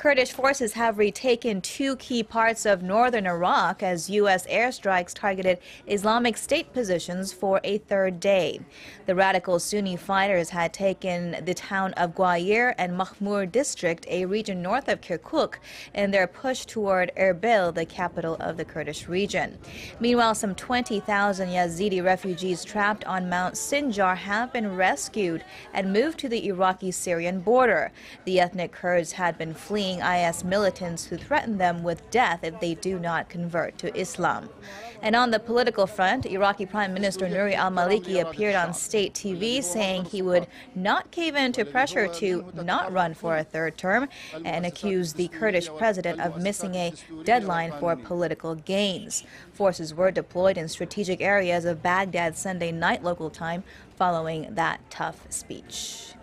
Kurdish forces have retaken two key parts of northern Iraq as U.S. airstrikes targeted Islamic State positions for a third day. The radical Sunni fighters had taken the town of Gwair and Makhmur district, a region north of Kirkuk, in their push toward Erbil, the capital of the Kurdish region. Meanwhile, some 20,000 Yazidi refugees trapped on Mount Sinjar have been rescued and moved to the Iraqi-Syrian border. The ethnic Kurds had been fleeing IS militants who threaten them with death if they do not convert to Islam. And on the political front, Iraqi Prime Minister Nuri al-Maliki appeared on state TV saying he would not cave in to pressure to not run for a third term and accused the Kurdish president of missing a deadline for political gains. Forces were deployed in strategic areas of Baghdad Sunday night local time following that tough speech.